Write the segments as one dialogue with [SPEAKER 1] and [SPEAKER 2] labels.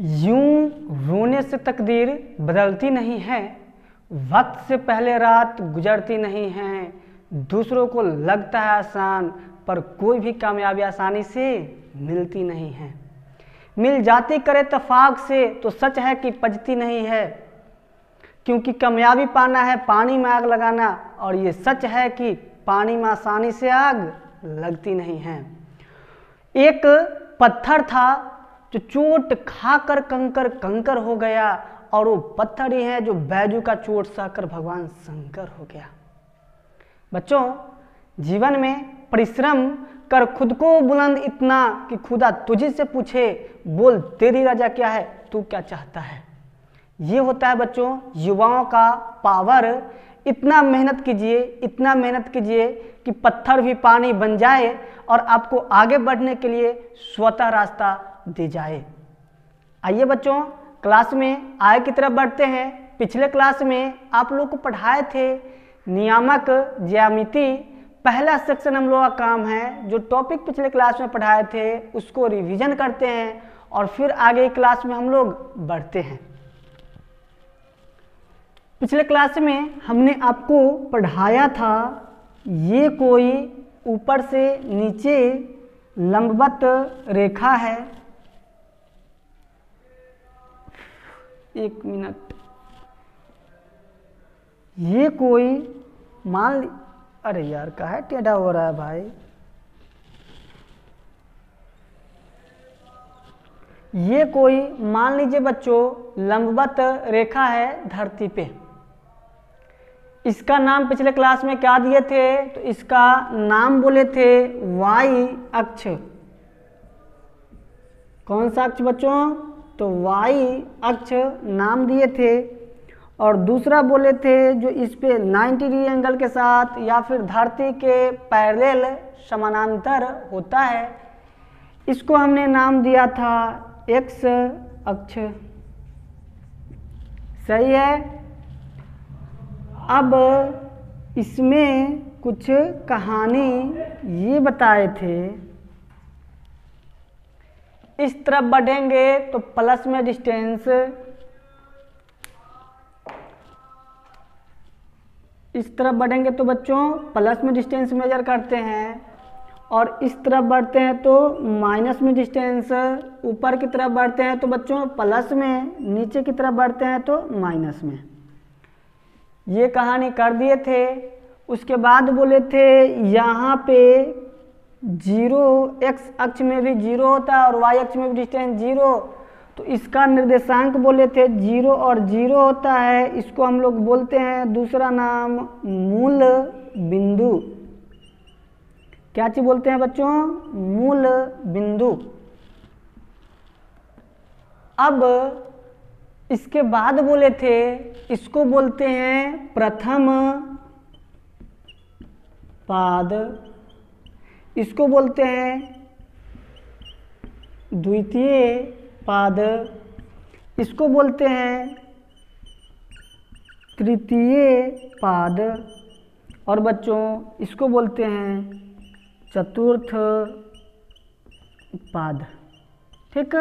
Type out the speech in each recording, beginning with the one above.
[SPEAKER 1] यूँ रोने से तकदीर बदलती नहीं है, वक्त से पहले रात गुजरती नहीं है, दूसरों को लगता है आसान, पर कोई भी कामयाबी आसानी से मिलती नहीं है। मिल जाती करे तफाक से तो सच है कि पजती नहीं है। क्योंकि कामयाबी पाना है पानी में आग लगाना, और ये सच है कि पानी में आसानी से आग लगती नहीं है। एक पत्थर था जो चोट खाकर कंकर कंकर हो गया और वो पत्थर ही है जो बैजू का चोट सहकर भगवान शंकर हो गया। बच्चों, जीवन में परिश्रम कर खुद को बुलंद इतना कि खुदा तुझे से पूछे, बोल, तेरी राजा क्या है? तू क्या चाहता है? ये होता है बच्चों, युवाओं का पावर। इतना मेहनत कीजिए, इतना मेहनत कीजिए कि पत्थर भी पानी बन जाए और आपको आगे बढ़ने के लिए स्वतः रास्ता दे जाए। आइए बच्चों, क्लास में आगे की तरफ़ बढ़ते हैं। पिछले क्लास में आप लोग को पढ़ाए थे नियामक ज्यामिति। पहला सेक्शन हम लोग का काम है, जो टॉपिक पिछले क्लास में पढ़ाए थे, उसको रिवीजन करते हैं और फिर आगे क्लास में हम लोग बढ़ते हैं। पिछले क्लास में हमने आपको पढ़ाया था, ये कोई ऊपर से नीचे लंबवत रेखा है। एक मिनट। ये कोई मान अरे यार, कहा टेढ़ा हो रहा है भाई? ये कोई, मान लीजिए बच्चों, लंबवत रेखा है धरती पे। इसका नाम पिछले क्लास में क्या दिए थे? तो इसका नाम बोले थे वाई अक्ष। कौन सा अक्ष बच्चों? तो वाई अक्ष नाम दिए थे और दूसरा बोले थे जो इस पे 90 डिग्री एंगल के साथ या फिर धरती के पैरेलल समानांतर होता है, इसको हमने नाम दिया था एक्स अक्ष। सही है? अब इसमें कुछ कहानी ये बताए थे इस तरफ़ बढ़ेंगे तो प्लस में डिस्टेंस। इस तरफ़ बढ़ेंगे तो बच्चों प्लस में डिस्टेंस मेजर करते हैं और इस तरफ़ बढ़ते हैं तो माइनस में डिस्टेंस। ऊपर की तरफ़ बढ़ते हैं तो बच्चों प्लस में, नीचे की तरफ़ बढ़ते हैं तो माइनस में। ये कहानी कर दिए थे। उसके बाद बोले थे, यहाँ पे ज़ीरो एक्स अक्ष में भी ज़ीरो होता है और वाई अक्ष में भी डिस्टेंस ज़ीरो। तो इसका निर्देशांक बोले थे, ज़ीरो और ज़ीरो होता है, इसको हम लोग बोलते हैं दूसरा नाम मूल बिंदु। क्या चीज़ बोलते हैं बच्चों? मूल बिंदु। अब इसके बाद बोले थे, इसको बोलते हैं प्रथम पाद इसको बोलते हैं द्वितीय पाद। इसको बोलते हैं तृतीय पाद। और बच्चों, इसको बोलते हैं चतुर्थ पाद। ठीक?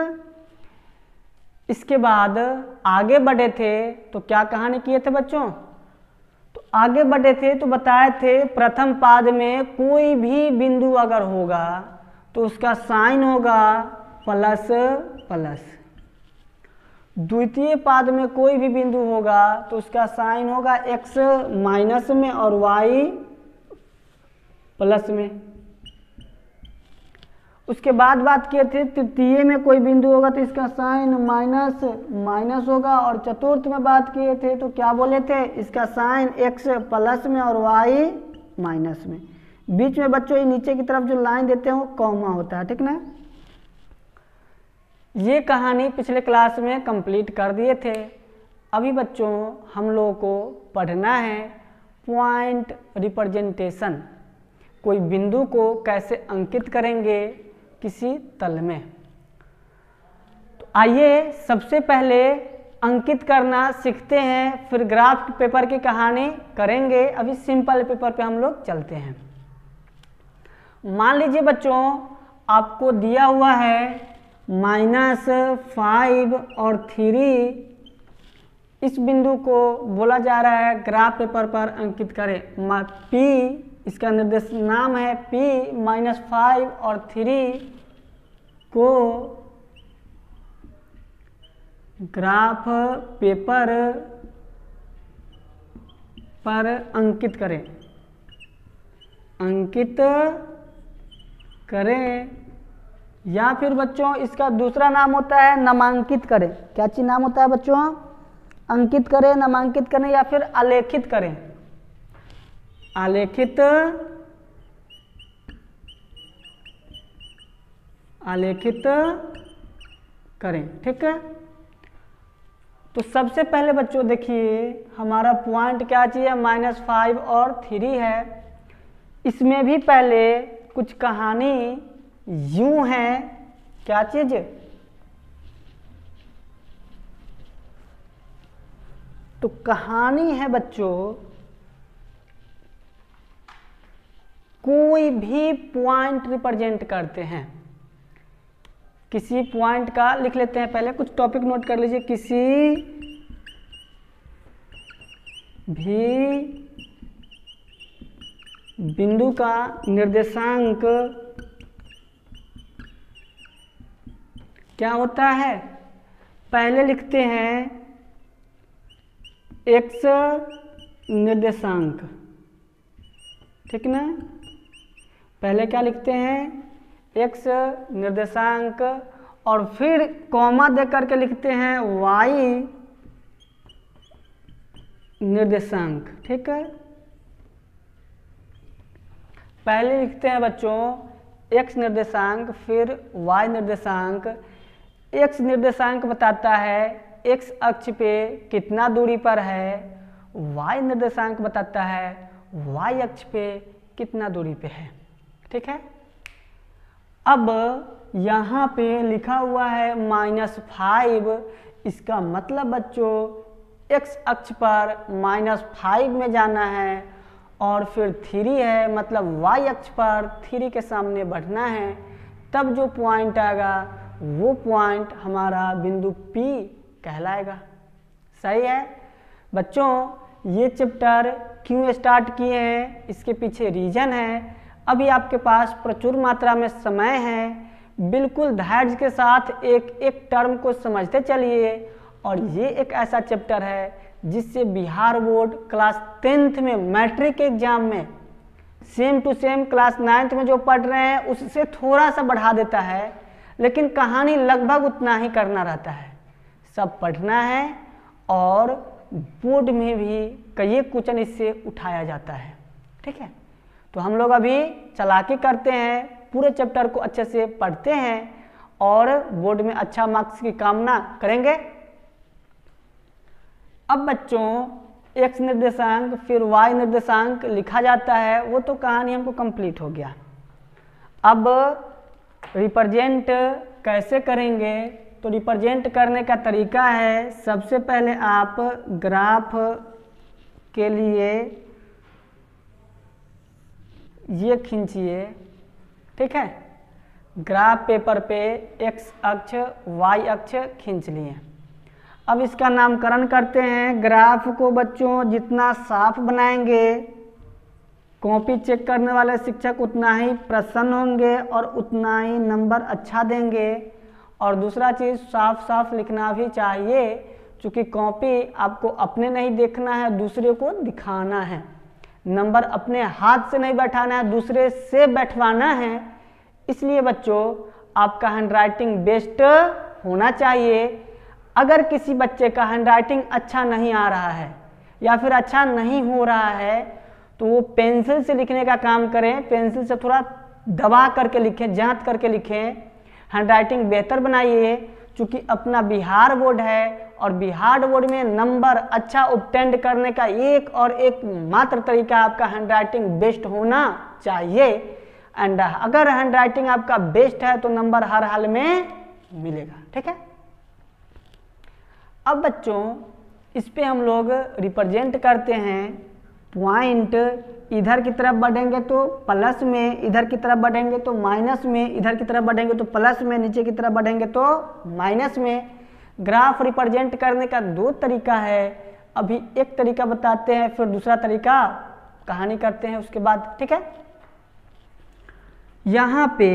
[SPEAKER 1] इसके बाद आगे बढ़े थे तो क्या कहानी किए थे बच्चों? आगे बढ़े थे तो बताए थे, प्रथम पाद में कोई भी बिंदु अगर होगा तो उसका साइन होगा प्लस प्लस। द्वितीय पाद में कोई भी बिंदु होगा तो उसका साइन होगा एक्स माइनस में और वाई प्लस में। उसके बाद बात किए थे तृतीय में कोई बिंदु होगा तो इसका साइन माइनस माइनस होगा और चतुर्थ में बात किए थे तो क्या बोले थे? इसका साइन एक्स प्लस में और वाई माइनस में। बीच में बच्चों, ये नीचे की तरफ़ जो लाइन देते हैं वो कॉमा होता है, ठीक ना? ये कहानी पिछले क्लास में कंप्लीट कर दिए थे। अभी बच्चों, हम लोगों को पढ़ना है पॉइंट रिप्रेजेंटेशन कोई बिंदु को कैसे अंकित करेंगे? किसी तल में। तो आइए सबसे पहले अंकित करना सीखते हैं, फिर ग्राफ पेपर की कहानी करेंगे। अभी सिंपल पेपर पे हम लोग चलते हैं। मान लीजिए बच्चों, आपको दिया हुआ है माइनस फाइव और थ्री। इस बिंदु को बोला जा रहा है, ग्राफ पेपर पर अंकित करें। पी इसका निर्देश नाम है पी माइनस फाइव और थ्री को ग्राफ पेपर पर अंकित करें। अंकित करें या फिर बच्चों, इसका दूसरा नाम होता है नामांकित करें। क्या चीज़ नाम होता है बच्चों? अंकित करें, नामांकित करें या फिर आलेखित करें। आलेखित आलेखित करें, ठीक है? तो सबसे पहले बच्चों देखिए, हमारा पॉइंट क्या चाहिए माइनस फाइव और थ्री है। इसमें भी पहले कुछ कहानी यूँ है। क्या चीज़? तो कहानी है बच्चों कोई भी पॉइंट रिप्रेजेंट करते हैं। किसी पॉइंट का लिख लेते हैं पहले, कुछ टॉपिक नोट कर लीजिए। किसी भी बिंदु का निर्देशांक क्या होता है? पहले लिखते हैं एक्स निर्देशांक। ठीक ना? पहले क्या लिखते हैं? एक्स निर्देशांक और फिर कॉमा दे करके लिखते हैं वाई निर्देशांक, ठीक है? पहले लिखते हैं बच्चों एक्स निर्देशांक, फिर वाई निर्देशांक। एक्स निर्देशांक बताता है एक्स अक्ष पे कितना दूरी पर है। वाई निर्देशांक बताता है वाई अक्ष पे कितना दूरी पे है। ठीक है? अब यहाँ पे लिखा हुआ है माइनस फाइव। इसका मतलब बच्चों एक्स अक्ष पर माइनस फाइव में जाना है और फिर थ्री है मतलब वाई अक्ष पर थ्री के सामने बढ़ना है। तब जो पॉइंट आएगा, वो पॉइंट हमारा बिंदु P कहलाएगा। सही है? बच्चों, ये चैप्टर क्यों स्टार्ट किए हैं? इसके पीछे रीजन है। अभी आपके पास प्रचुर मात्रा में समय है। बिल्कुल धैर्य के साथ एक एक टर्म को समझते चलिए। और ये एक ऐसा चैप्टर है जिससे बिहार बोर्ड क्लास टेंथ में मैट्रिक एग्ज़ाम में, same to same class ninth में जो पढ़ रहे हैं, उससे थोड़ा सा बढ़ा देता है। लेकिन कहानी लगभग उतना ही करना रहता है। सब पढ़ना है और बोर्ड में भी कई क्वेश्चन इससे उठाया जाता है। ठीक है? तो हम लोग अभी चलाकी करते हैं, पूरे चैप्टर को अच्छे से पढ़ते हैं और बोर्ड में अच्छा मार्क्स की कामना करेंगे। अब बच्चों एक्स निर्देशांक, फिर वाई निर्देशांक लिखा जाता है, वो तो कहानी हमको कंप्लीट हो गया। अब रिप्रेजेंट कैसे करेंगे? तो रिप्रेजेंट करने का तरीका है, सबसे पहले आप ग्राफ के लिए ये खींचिए, ठीक है? ग्राफ पेपर पे एक्स अक्ष वाई अक्ष खींच लिए। अब इसका नामकरण करते हैं ग्राफ को बच्चों, जितना साफ़ बनाएँगे। कॉपी चेक करने वाले शिक्षक उतना ही प्रसन्न होंगे और उतना ही नंबर अच्छा देंगे। और दूसरा चीज़ साफ़ साफ़ लिखना भी चाहिए क्योंकि कॉपी आपको अपने नहीं देखना है, दूसरे को दिखाना है। नंबर अपने हाथ से नहीं बैठाना है, दूसरे से बैठवाना है। इसलिए बच्चों, आपका हैंडराइटिंग बेस्ट होना चाहिए। अगर किसी बच्चे का हैंडराइटिंग अच्छा नहीं आ रहा है या फिर अच्छा नहीं हो रहा है तो वो पेंसिल से लिखने का काम करें। पेंसिल से थोड़ा दबा करके लिखें, जाँच करके लिखें। हैंडराइटिंग बेहतर बनाइए। क्योंकि अपना बिहार बोर्ड है और बिहार बोर्ड में नंबर अच्छा उपटेंड करने का एक और एक मात्र तरीका आपका हैंडराइटिंग बेस्ट होना चाहिए। एंड अगर हैंडराइटिंग आपका बेस्ट है तो नंबर हर हाल में मिलेगा, ठीक है? अब बच्चों, इस पे हम लोग रिप्रेजेंट करते हैं पॉइंट इधर की तरफ़ बढ़ेंगे तो प्लस में इधर की तरफ़ बढ़ेंगे तो माइनस में इधर की तरफ़ बढ़ेंगे तो प्लस में नीचे की तरफ़ बढ़ेंगे तो माइनस में। ग्राफ रिप्रेजेंट करने का दो तरीका है। अभी एक तरीका बताते हैं, फिर दूसरा तरीका कहानी करते हैं उसके बाद, ठीक है? यहाँ पे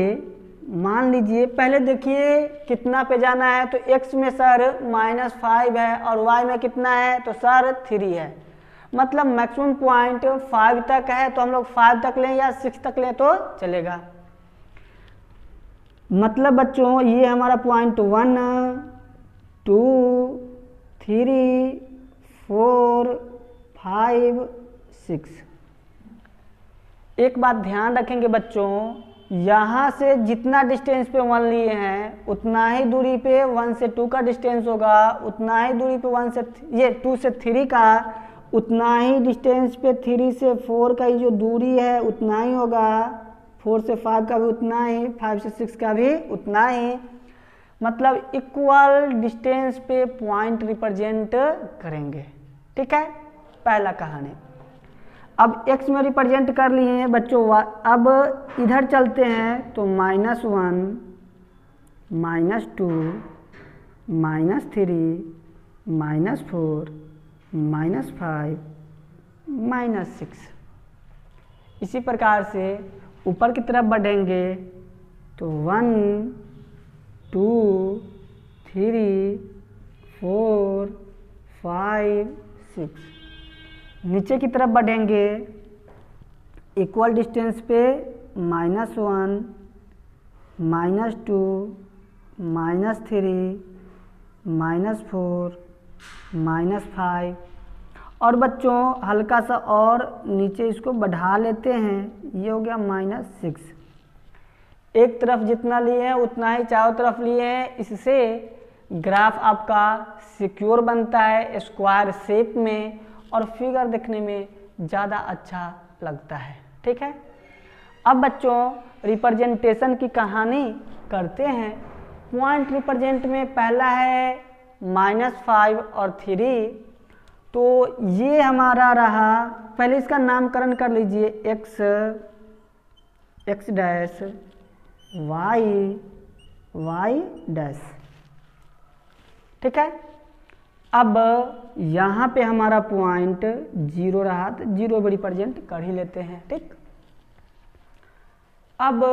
[SPEAKER 1] मान लीजिए, पहले देखिए कितना पे जाना है तो x में सर माइनस फाइव है और y में कितना है तो सर थ्री है। मतलब मैक्सिमम पॉइंट फाइव तक है तो हम लोग फाइव तक लें या सिक्स तक लें तो चलेगा। मतलब बच्चों, ये हमारा point one two three four five six एक बात ध्यान रखेंगे बच्चों, यहाँ से जितना डिस्टेंस पे वन लिए हैं, उतना ही दूरी पे वन से टू का डिस्टेंस होगा, उतना ही दूरी पे वन से ये टू से थ्री का उतना ही डिस्टेंस पे थ्री से फोर का ही जो दूरी है, उतना ही होगा। फोर से फाइव का भी उतना ही फाइव से सिक्स का भी उतना ही। मतलब इक्वल डिस्टेंस पे पॉइंट रिप्रेजेंट करेंगे। ठीक है? पहला कहानी। अब x में रिप्रेजेंट कर लिए हैं बच्चों अब इधर चलते हैं तो minus one minus two minus three minus four minus five, minus six. इसी प्रकार से ऊपर की तरफ़ बढ़ेंगे तो one, two, three, four, five, six. नीचे की तरफ़ बढ़ेंगे इक्वल डिस्टेंस पे minus one, minus two, minus three, minus four minus five. और बच्चों, हल्का सा और नीचे इसको बढ़ा लेते हैं। ये हो गया माइनस सिक्स। एक तरफ़ जितना लिए हैं, उतना ही चारों तरफ़ लिए हैं। इससे ग्राफ आपका सिक्योर बनता है स्क्वायर शेप में और फिगर देखने में ज़्यादा अच्छा लगता है। ठीक है? अब बच्चों, रिप्रेजेंटेशन की कहानी करते हैं। पॉइंट रिप्रेजेंट में पहला है माइनस फाइव और थ्री तो ये हमारा रहा। पहले इसका नामकरण कर लीजिए। X x dash y y dash ठीक है? अब यहाँ पे हमारा पॉइंट ज़ीरो रहा तो ज़ीरो भी रिप्रेजेंट कर ही लेते हैं। ठीक? अब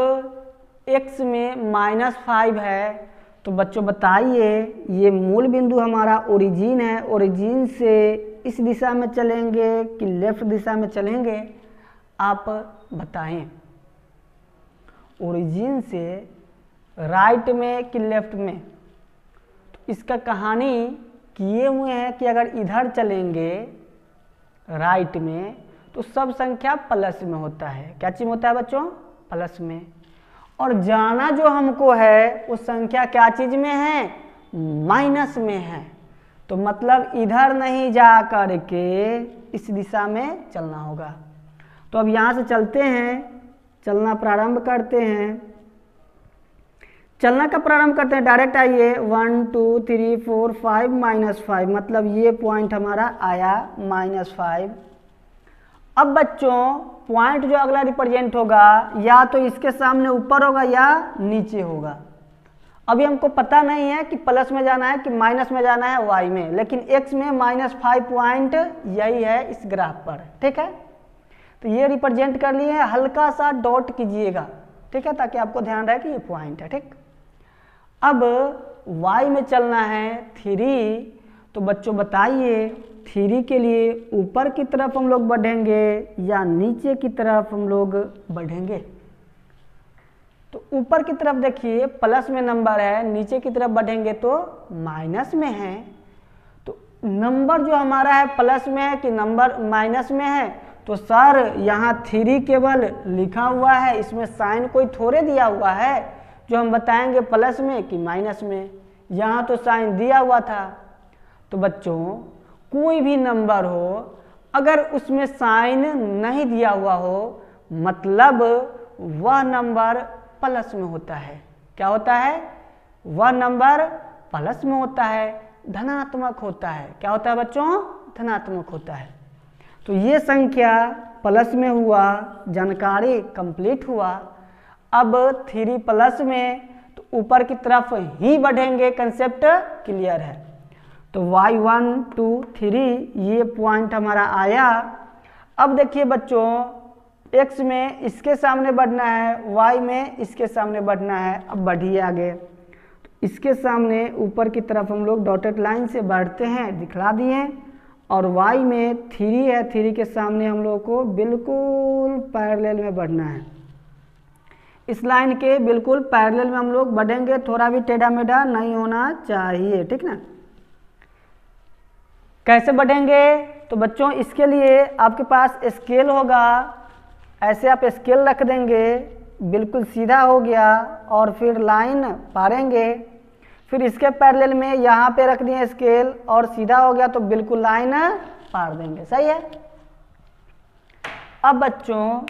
[SPEAKER 1] x में माइनस फाइव है। तो बच्चों बताइए, ये मूल बिंदु हमारा ओरिजिन है। ओरिजिन से इस दिशा में चलेंगे कि लेफ़्ट दिशा में चलेंगे? आप बताएँ। ओरिजिन से राइट में कि लेफ़्ट में? तो इसका कहानी किए हुए हैं कि अगर इधर चलेंगे राइट में तो सब संख्या प्लस में होता है। क्या चीज़ होता है बच्चों? प्लस में। और जाना जो हमको है वो संख्या क्या चीज़ में है? माइनस में है। तो मतलब इधर नहीं जा करके इस दिशा में चलना होगा। तो अब यहाँ से चलते हैं, चलना प्रारंभ करते हैं। चलना का प्रारंभ करते हैं? डायरेक्ट आइए। One, two, three, four, five, minus five. मतलब ये पॉइंट हमारा आया माइनस फाइव। अब बच्चों पॉइंट जो अगला रिप्रेजेंट होगा, या तो इसके सामने ऊपर होगा या नीचे होगा। अभी हमको पता नहीं है कि प्लस में जाना है कि माइनस में जाना है वाई में, लेकिन एक्स में माइनस फाइव पॉइंट यही है इस ग्राफ पर, ठीक है? तो ये रिप्रेजेंट कर लिए, हल्का सा डॉट कीजिएगा, ठीक है? ताकि आपको ध्यान रहे कि ये पॉइंट है, ठीक? अब वाई में चलना है थ्री तो बच्चों बताइए थ्री के लिए ऊपर की तरफ़ हम लोग बढ़ेंगे या नीचे की तरफ़ हम लोग बढ़ेंगे? तो ऊपर की तरफ़ देखिए, प्लस में नंबर है, नीचे की तरफ़ बढ़ेंगे तो माइनस में है। तो नंबर जो हमारा है प्लस में है कि नंबर माइनस में है? तो सर, यहाँ थ्री केवल लिखा हुआ है, इसमें साइन कोई थोड़े दिया हुआ है, जो हम बताएँगे प्लस में कि माइनस में? यहाँ तो साइन दिया हुआ था। तो बच्चों कोई भी नंबर हो, अगर उसमें साइन नहीं दिया हुआ हो मतलब वह नंबर प्लस में होता है। क्या होता है? वह नंबर प्लस में होता है, धनात्मक होता है। क्या होता है बच्चों? धनात्मक होता है। तो ये संख्या प्लस में हुआ, जानकारी कंप्लीट हुआ। अब थ्री प्लस में तो ऊपर की तरफ़ ही बढ़ेंगे कंसेप्ट क्लियर है। तो y वन टू थ्री ये पॉइंट हमारा आया। अब देखिए बच्चों, x में इसके सामने बढ़ना है, y में इसके सामने बढ़ना है। अब बढ़िए आगे। तो इसके सामने ऊपर की तरफ़ हम लोग डॉटेड लाइन से बढ़ते हैं, दिखला दिए। और y में थ्री है थ्री के सामने हम लोग को बिल्कुल पैरेलल में बढ़ना है। इस लाइन के बिल्कुल पैरेलल में हम लोग बढ़ेंगे, थोड़ा भी टेढ़ा मेढ़ा नहीं होना चाहिए, ठीक ना? कैसे बढ़ेंगे? तो बच्चों, इसके लिए आपके पास स्केल होगा। ऐसे आप स्केल रख देंगे, बिल्कुल सीधा हो गया और फिर लाइन पारेंगे। फिर इसके पैरेलल में यहाँ पे रख दिए स्केल और सीधा हो गया तो बिल्कुल लाइन पार देंगे। सही है? अब बच्चों,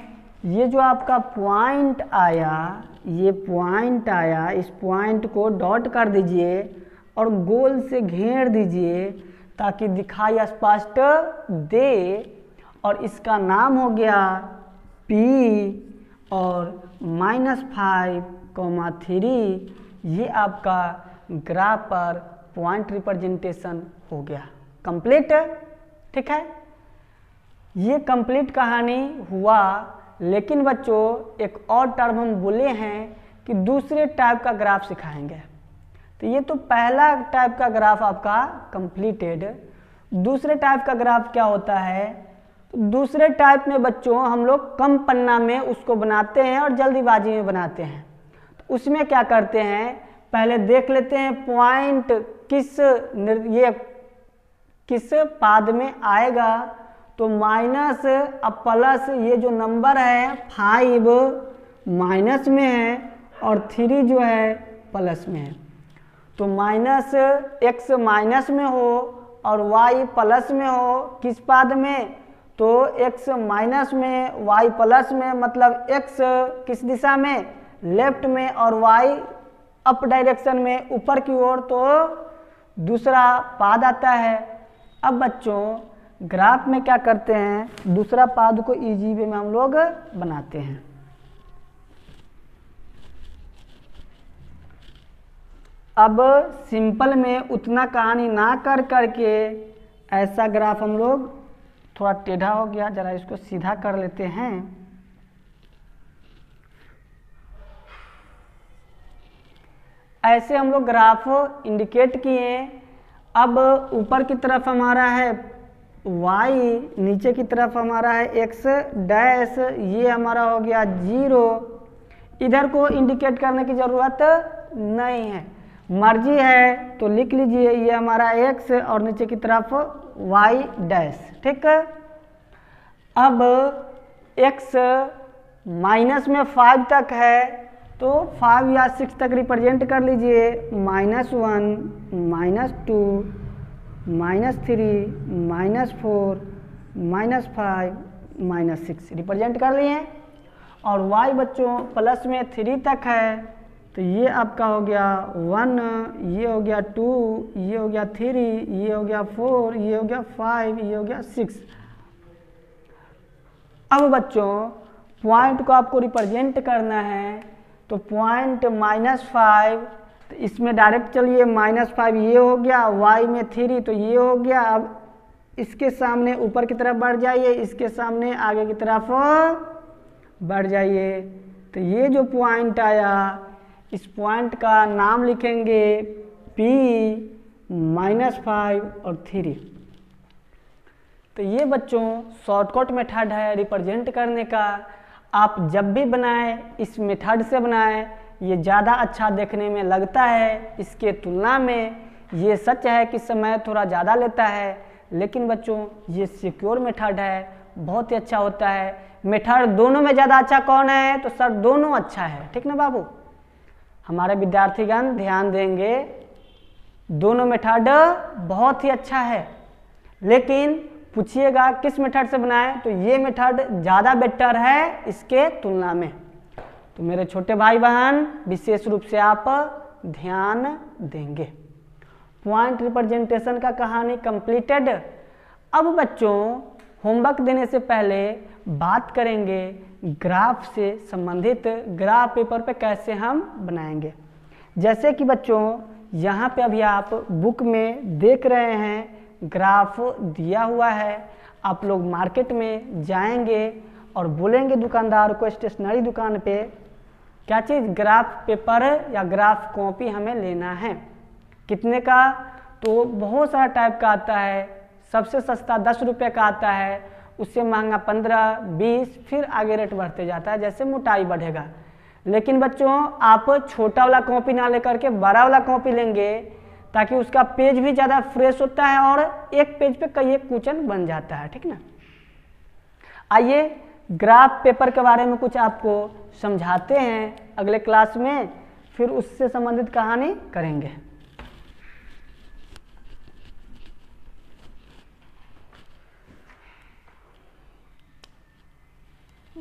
[SPEAKER 1] ये जो आपका पॉइंट आया, ये पॉइंट आया, इस पॉइंट को डॉट कर दीजिए और गोल से घेर दीजिए। ताकि दिखाई स्पष्ट दे और इसका नाम हो गया P और माइनस फाइव कोमा थ्री ये आपका ग्राफ पर पॉइंट रिप्रेजेंटेशन हो गया। कंप्लीट ठीक है? ये कंप्लीट कहानी हुआ, लेकिन बच्चों, एक और टर्म हम बोले हैं कि दूसरे टाइप का ग्राफ सिखाएँगे। तो ये तो पहला टाइप का ग्राफ आपका कंप्लीटेड दूसरे टाइप का ग्राफ क्या होता है? दूसरे टाइप में बच्चों, हम लोग कम पन्ना में उसको बनाते हैं और जल्दीबाजी में बनाते हैं। तो उसमें क्या करते हैं? पहले देख लेते हैं पॉइंट किस ये किस पाद में आएगा। तो माइनस अब प्लस ये जो नंबर है फाइव माइनस में है और थ्री जो है प्लस में है। तो माइनस एक्स माइनस में हो और वाई प्लस में हो, किस पाद में? तो एक्स माइनस में, वाई प्लस में मतलब एक्स किस दिशा में? लेफ़्ट में और वाई अप डायरेक्शन में, ऊपर की ओर तो दूसरा पाद आता है। अब बच्चों, ग्राफ में क्या करते हैं? दूसरा पाद को इजी वे में हम लोग बनाते हैं। अब सिंपल में उतना कहानी ना कर करके ऐसा ग्राफ हम लोग थोड़ा टेढ़ा हो गया, जरा इसको सीधा कर लेते हैं। ऐसे हम लोग ग्राफ इंडिकेट किए। अब ऊपर की तरफ़ हमारा है y, नीचे की तरफ़ हमारा है x डैश ये हमारा हो गया ज़ीरो इधर को इंडिकेट करने की ज़रूरत नहीं है। मर्ज़ी है तो लिख लीजिए, ये हमारा x और नीचे की तरफ़ y डैश ठीक अब x माइनस में फाइव तक है तो फाइव या सिक्स तक रिप्रेजेंट कर लीजिए। Minus one minus two minus three minus four minus five minus six represent कर लिए। और y बच्चों प्लस में थ्री तक है तो ये आपका हो गया वन, ये हो गया टू, ये हो गया थ्री, ये हो गया फोर, ये हो गया फाइव, ये हो गया सिक्स। अब बच्चों पॉइंट को आपको रिप्रेजेंट करना है तो पॉइंट माइनस फाइव तो इसमें डायरेक्ट चलिए माइनस फाइव ये हो गया वाई में थ्री तो ये हो गया। अब इसके सामने ऊपर की तरफ़ बढ़ जाइए, इसके सामने आगे की तरफ़ बढ़ जाइए। तो ये जो पॉइंट आया इस पॉइंट का नाम लिखेंगे P माइनस फाइव और थ्री तो ये बच्चों शॉर्टकट मेथड है रिप्रेजेंट करने का। आप जब भी बनाएँ, इस मेथड से बनाएँ, ये ज़्यादा अच्छा देखने में लगता है। इसके तुलना में ये सच है कि समय थोड़ा ज़्यादा लेता है। लेकिन बच्चों, ये सिक्योर मेथड है, बहुत ही अच्छा होता है। मेथड दोनों में ज़्यादा अच्छा कौन है? तो सर दोनों अच्छा है। ठीक ना बाबू? हमारे विद्यार्थीगण ध्यान देंगे, दोनों मेथड बहुत ही अच्छा है, लेकिन पूछिएगा किस मेथड से बनाएँ तो ये मेथड ज़्यादा बेटर है इसके तुलना में। तो मेरे छोटे भाई बहन विशेष रूप से आप ध्यान देंगे। पॉइंट रिप्रेजेंटेशन का कहानी कंप्लीटेड अब बच्चों होमवर्क देने से पहले बात करेंगे ग्राफ से संबंधित ग्राफ पेपर पे कैसे हम बनाएँगे। जैसे कि बच्चों, यहाँ पे अभी आप बुक में देख रहे हैं, ग्राफ दिया हुआ है। आप लोग मार्केट में जाएँगे और बोलेंगे दुकानदार को स्टेशनरी दुकान पे, क्या चीज़ ग्राफ पेपर या ग्राफ कॉपी हमें लेना है? कितने का? तो बहुत सारा टाइप का आता है। सबसे सस्ता दस रुपये का आता है। उससे महँगा पंद्रह, बीस, फिर आगे रेट बढ़ते जाता है, जैसे मोटाई बढ़ेगा। लेकिन बच्चों, आप छोटा वाला कॉपी ना लेकर के बड़ा वाला कॉपी लेंगे, ताकि उसका पेज भी ज़्यादा फ्रेश होता है और एक पेज पे कई एक क्वेश्चन बन जाता है, ठीक ना? आइए, ग्राफ पेपर के बारे में कुछ आपको समझाते हैं अगले क्लास में, फिर उससे संबंधित कहानी करेंगे।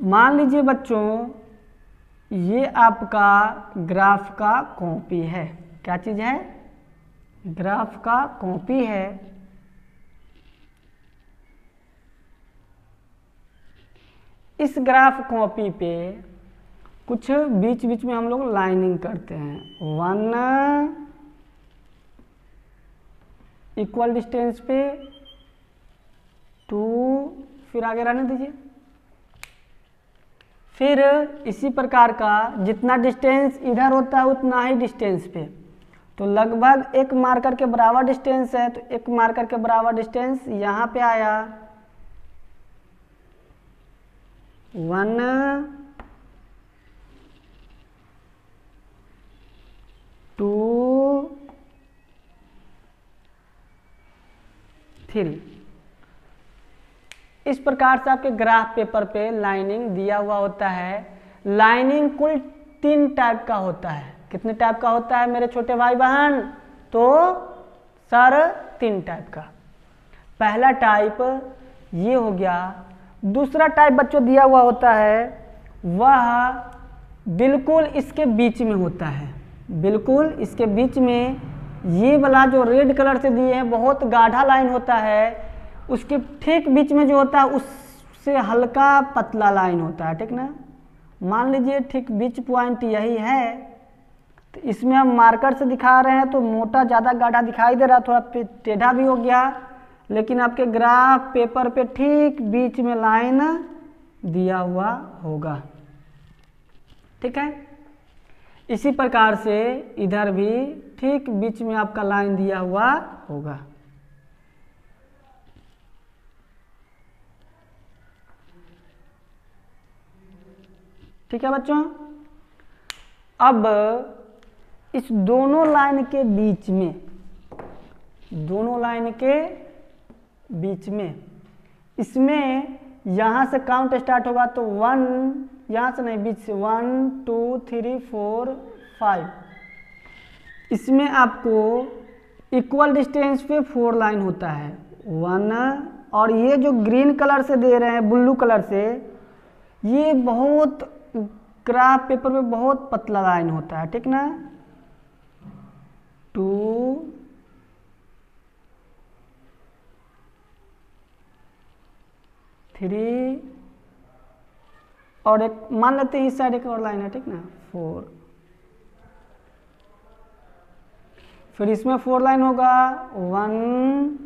[SPEAKER 1] मान लीजिए बच्चों, ये आपका ग्राफ का कॉपी है। क्या चीज़ है? ग्राफ का कॉपी है। इस ग्राफ कॉपी पे कुछ बीच बीच में हम लोग लाइनिंग करते हैं। वन इक्वल डिस्टेंस पे टू, फिर आगे रहने दीजिए। फिर इसी प्रकार का जितना डिस्टेंस इधर होता है, उतना ही डिस्टेंस पे। तो लगभग एक मार्कर के बराबर डिस्टेंस है तो एक मार्कर के बराबर डिस्टेंस यहाँ पे आया। वन टू थ्री इस प्रकार से आपके ग्राफ पेपर पे लाइनिंग दिया हुआ होता है। लाइनिंग कुल तीन टाइप का होता है। कितने टाइप का होता है मेरे छोटे भाई बहन? तो सर, तीन टाइप का। पहला टाइप ये हो गया। दूसरा टाइप बच्चों दिया हुआ होता है। वह बिल्कुल इसके बीच में होता है। बिल्कुल इसके बीच में। ये वाला जो रेड कलर से दिए हैं, बहुत गाढ़ा लाइन होता है। उसके ठीक बीच में जो होता है, उससे हल्का पतला लाइन होता है, ठीक ना? मान लीजिए ठीक बीच पॉइंट यही है तो इसमें हम मार्कर से दिखा रहे हैं तो मोटा ज़्यादा गाढ़ा दिखाई दे रहा थोड़ा टेढ़ा भी हो गया, लेकिन आपके ग्राफ पेपर पे ठीक बीच में लाइन दिया हुआ होगा, ठीक है? इसी प्रकार से इधर भी ठीक बीच में आपका लाइन दिया हुआ होगा। ठीक है बच्चों? अब इस दोनों लाइन के बीच में, दोनों लाइन के बीच में, इसमें यहाँ से काउंट स्टार्ट होगा तो वन यहाँ से नहीं, बीच से one two three four five इसमें आपको इक्वल डिस्टेंस पे फोर लाइन होता है। वन और ये जो ग्रीन कलर से दे रहे हैं ब्लू कलर से, ये बहुत क्राफ्ट पेपर में बहुत पतला लाइन होता है, ठीक ना? टू थ्री और एक, मान लेते हैं इस साइड एक और लाइन है, ठीक ना? फोर। फिर इसमें फोर लाइन होगा, वन,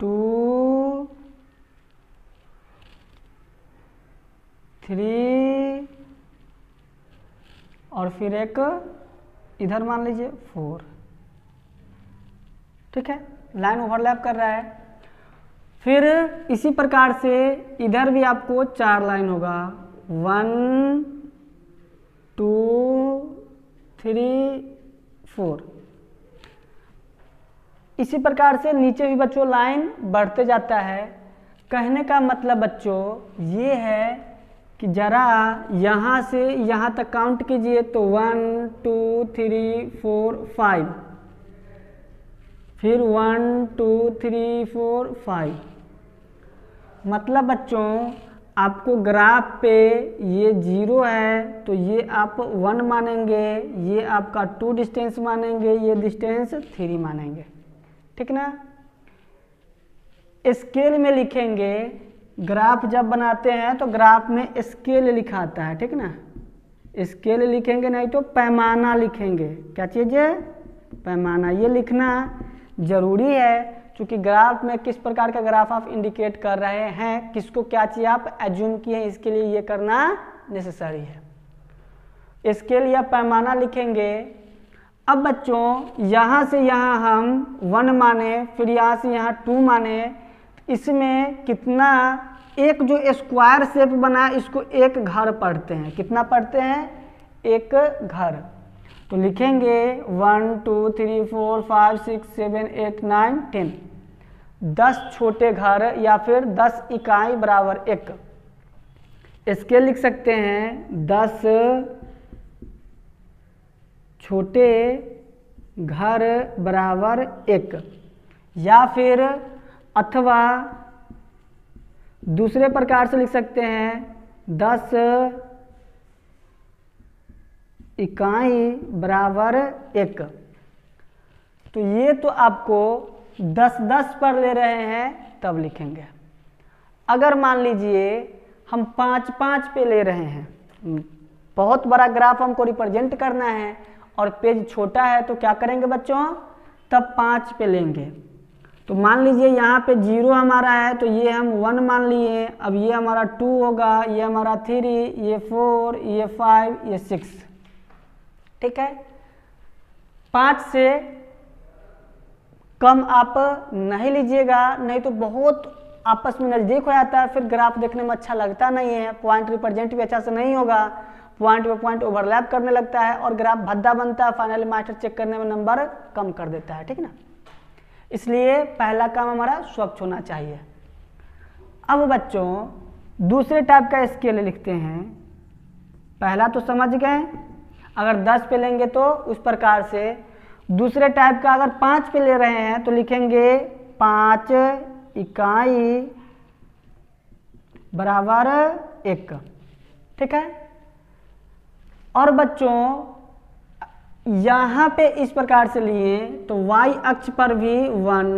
[SPEAKER 1] टू थ्री और फिर एक इधर मान लीजिए फोर। ठीक है? लाइन ओवरलैप कर रहा है। फिर इसी प्रकार से इधर भी आपको चार लाइन होगा। One, two, three, four. इसी प्रकार से नीचे भी बच्चों लाइन बढ़ते जाता है। कहने का मतलब बच्चों, ये है कि ज़रा यहाँ से यहाँ तक काउंट कीजिए तो one two three four five फिर one two three four five मतलब बच्चों, आपको ग्राफ पे ये ज़ीरो है तो ये आप वन मानेंगे, ये आपका टू डिस्टेंस मानेंगे, ये डिस्टेंस थ्री मानेंगे. ठीक ना? स्केल में लिखेंगे ग्राफ जब बनाते हैं तो ग्राफ में स्केल लिखा आता है, ठीक ना? स्केल लिखेंगे नहीं तो पैमाना लिखेंगे। क्या चीज़ है? पैमाना। ये लिखना ज़रूरी है, क्योंकि ग्राफ में किस प्रकार का ग्राफ आप इंडिकेट कर रहे हैं, किसको क्या चाहिए आप एज्यूम किए हैं, इसके लिए ये करना नेसेसरी है। स्केल या पैमाना लिखेंगे। अब बच्चों, यहाँ से यहाँ हम वन माने, फिर यहाँ से यहाँ टू माने इसमें कितना एक जो स्क्वायर शेप बना, इसको एक घर पढ़ते हैं। कितना पढ़ते हैं? एक घर। तो लिखेंगे one two three four five six seven eight nine ten दस छोटे घर या फिर दस इकाई बराबर एक। स्केल लिख सकते हैं दस छोटे घर बराबर एक। या फिर अथवा दूसरे प्रकार से लिख सकते हैं, दस इकाई बराबर एक। तो ये तो आपको दस दस पर ले रहे हैं, तब लिखेंगे। अगर मान लीजिए हम पाँच पाँच पे ले रहे हैं, बहुत बड़ा ग्राफ हमको रिप्रेजेंट करना है और पेज छोटा है तो क्या करेंगे बच्चों? तब पाँच पे लेंगे। तो मान लीजिए यहाँ पे ज़ीरो हमारा है तो ये हम वन मान लिए। अब ये हमारा टू होगा, ये हमारा थ्री, ये फोर, ये फाइव, ये सिक्स। ठीक है? पाँच से कम आप नहीं लीजिएगा, नहीं तो बहुत आपस में नज़दीक हो जाता है, फिर ग्राफ देखने में अच्छा लगता नहीं है। पॉइंट रिप्रेजेंट भी अच्छा से नहीं होगा। पॉइंट पे पॉइंट ओवरलैप करने लगता है और ग्राफ भद्दा बनता है फाइनली मास्टर चेक करने में नंबर कम कर देता है। ठीक है ना? इसलिए पहला काम हमारा स्वच्छ होना चाहिए। अब बच्चों, दूसरे टाइप का स्केल लिखते हैं। पहला तो समझ गए। अगर दस पे लेंगे तो उस प्रकार से दूसरे टाइप का अगर पाँच पे ले रहे हैं तो लिखेंगे पाँच इकाई बराबर एक। ठीक है? और बच्चों यहाँ पे इस प्रकार से लिए तो y अक्ष पर भी वन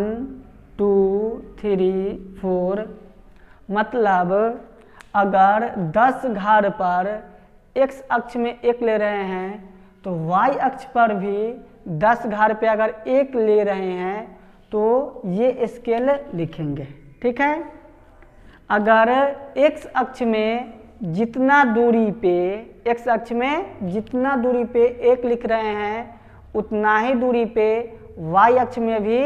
[SPEAKER 1] टू थ्री फोर मतलब अगर दस घर पर x अक्ष में एक ले रहे हैं तो y अक्ष पर भी दस घर पे अगर एक ले रहे हैं तो ये स्केल लिखेंगे, ठीक है? अगर x अक्ष में जितना दूरी पे x अक्ष में, जितना दूरी पे एक लिख रहे हैं, उतना ही दूरी पे y अक्ष में भी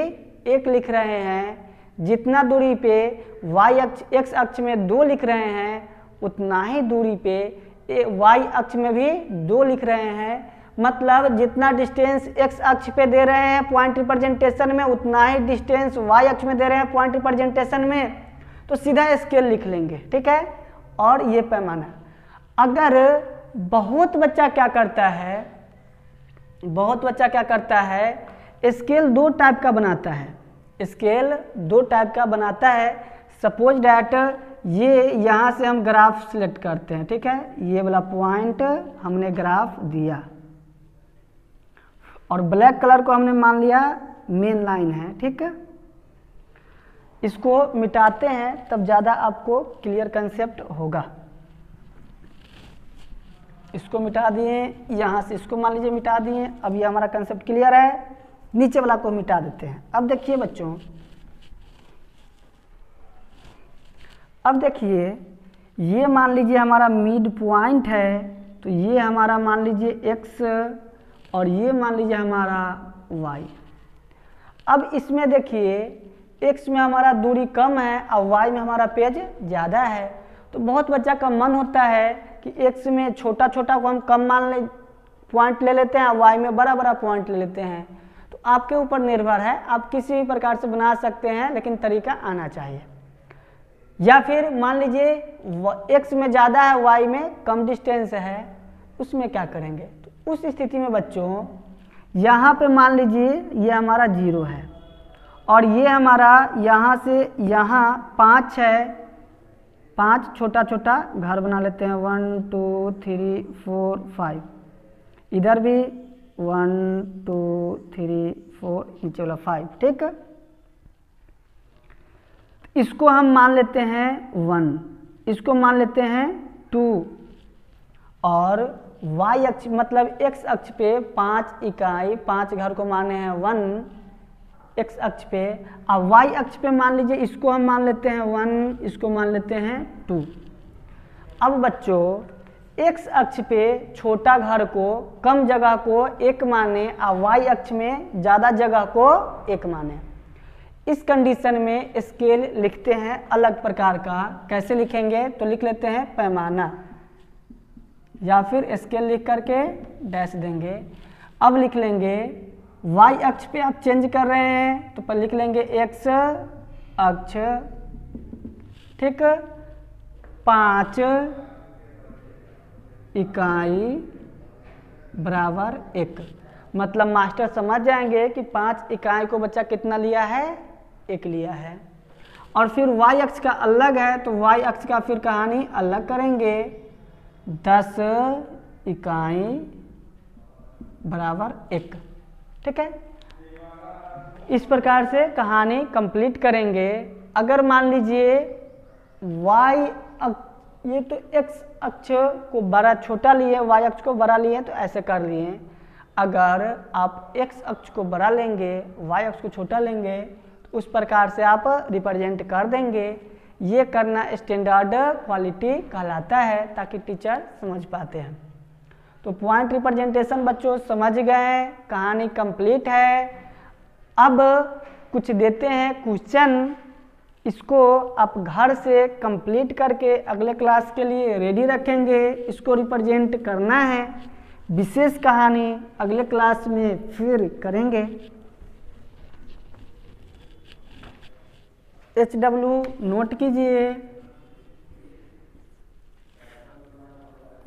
[SPEAKER 1] एक लिख रहे हैं। जितना दूरी पे y अक्ष x अक्ष में दो लिख रहे हैं, उतना ही दूरी पे y अक्ष में भी दो लिख रहे हैं। मतलब जितना डिस्टेंस x अक्ष पे दे रहे हैं पॉइंट रिप्रेजेंटेशन में, उतना ही डिस्टेंस y अक्ष में दे रहे हैं पॉइंट रिप्रेजेंटेशन में। तो सीधा स्केल लिख लेंगे, ठीक है? और ये पैमाना। अगर बहुत बच्चा क्या करता है, बहुत बच्चा क्या करता है, स्केल दो टाइप का बनाता है। स्केल दो टाइप का बनाता है। सपोज़ डैट ये यहाँ से हम ग्राफ सिलेक्ट करते हैं, ठीक है? ये वाला पॉइंट हमने ग्राफ दिया। और ब्लैक कलर को हमने मान लिया मेन लाइन है, ठीक है? इसको मिटाते हैं, तब ज़्यादा आपको क्लियर कंसेप्ट होगा। इसको मिटा दिए, यहाँ से इसको मान लीजिए मिटा दिए, अब ये हमारा कंसेप्ट क्लियर है, नीचे वाला को मिटा देते हैं। अब देखिए बच्चों, अब देखिए, ये मान लीजिए हमारा मिड पॉइंट है तो ये हमारा मान लीजिए एक्स और ये मान लीजिए हमारा वाई अब इसमें देखिए एक्स में हमारा दूरी कम है और वाई में हमारा पेज ज़्यादा है। तो बहुत बच्चा का मन होता है कि एक्स में छोटा छोटा को हम कम मान ले पॉइंट ले लेते हैं और वाई में बड़ा बड़ा पॉइंट ले लेते हैं। तो आपके ऊपर निर्भर है, आप किसी भी प्रकार से बना सकते हैं, लेकिन तरीका आना चाहिए। या फिर मान लीजिए एक्स में ज़्यादा है वाई में कम डिस्टेंस है, उसमें क्या करेंगे? तो उस स्थिति में बच्चों, यहाँ पे मान लीजिए, ये हमारा ज़ीरो है। और ये हमारा यहाँ से यहाँ पाँच है। पाँच छोटा छोटा घर बना लेते हैं। One, two, three, four, five. इधर भी वन, टू, थ्री, फोर, नीचे वाला फाइव, ठीक? इसको हम मान लेते हैं वन। इसको मान लेते हैं टू। और y अक्ष मतलब x अक्ष पे पाँच इकाई, पाँच घर को माने हैं वन। X अक्ष पे अब वाई अक्ष पे मान लीजिए इसको हम मान लेते हैं वन, इसको मान लेते हैं टू। अब बच्चों एक्स अक्ष पे छोटा घर को कम जगह को एक माने और वाई अक्ष में ज़्यादा जगह को एक माने। इस कंडीशन में स्केल लिखते हैं अलग प्रकार का। कैसे लिखेंगे? तो लिख लेते हैं पैमाना। या फिर स्केल लिख करके डैश देंगे। अब लिख लेंगे y अक्ष पे आप चेंज कर रहे हैं तो पर लिख लेंगे x अक्ष, ठीक? पाँच इकाई बराबर एक। मतलब मास्टर समझ जाएँगे कि पाँच इकाई को बच्चा कितना लिया है? एक लिया है। और फिर y अक्ष का अलग है तो y अक्ष का फिर कहानी अलग करेंगे। दस इकाई बराबर एक। ठीक है? इस प्रकार से कहानी कंप्लीट करेंगे। अगर मान लीजिए y ये तो x अक्ष को बड़ा छोटा लिए, y अक्ष को बड़ा लिए तो ऐसे कर लिए। अगर आप x अक्ष को बड़ा लेंगे, y अक्ष को छोटा लेंगे तो उस प्रकार से आप रिप्रेजेंट कर देंगे। ये करना स्टैंडर्ड क्वालिटी कहलाता है, ताकि टीचर समझ पाते हैं। तो पॉइंट रिप्रेजेंटेशन बच्चों, समझ गए, कहानी कंप्लीट है। अब कुछ देते हैं क्वेश्चन इसको आप घर से कंप्लीट करके अगले क्लास के लिए रेडी रखेंगे। इसको रिप्रेजेंट करना है। विशेष कहानी अगले क्लास में फिर करेंगे। एच डब्ल्यू नोट कीजिए।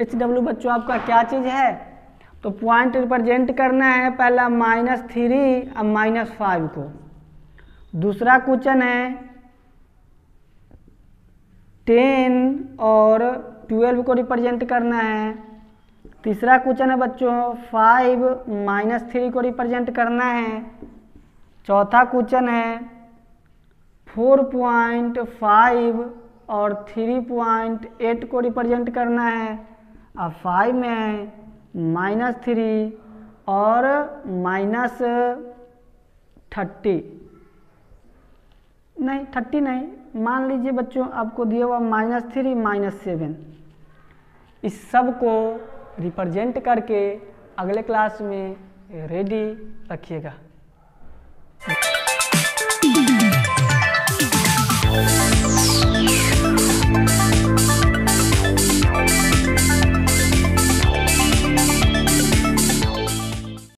[SPEAKER 1] एच डब्ल्यू बच्चों, आपका क्या चीज़ है? तो पॉइंट रिप्रेजेंट करना है पहला माइनस थ्री और माइनस फाइव को। दूसरा क्वेश्चन है टेन और ट्वेल्व को रिप्रेजेंट करना है। तीसरा क्वेश्चन है बच्चों फाइव माइनस थ्री को रिप्रेजेंट करना है। चौथा क्वेश्चन है फोर पॉइंट फाइव और थ्री पॉइंट एट को रिप्रेजेंट करना है। अब फाइव में माइनस थ्री और माइनस थर्टी नहीं थर्टी नहीं, मान लीजिए बच्चों, आपको दिया हुआ माइनस थ्री माइनस सेवन इस सबको रिप्रेजेंट करके अगले क्लास में रेडी रखिएगा।